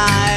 my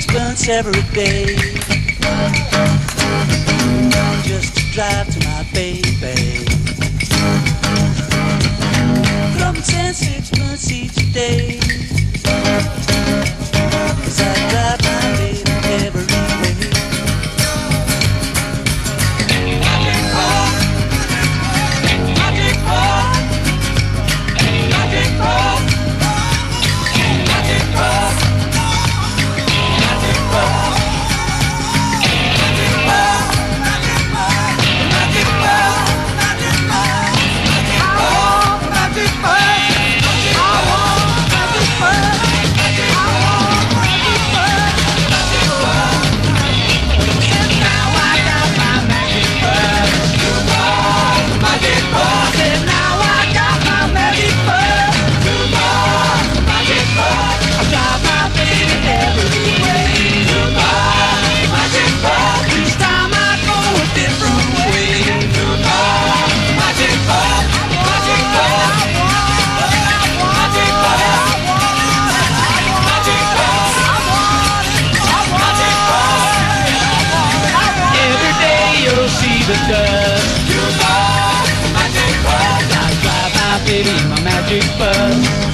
It's burns every day. Just to drive to my baby. it my magic bus.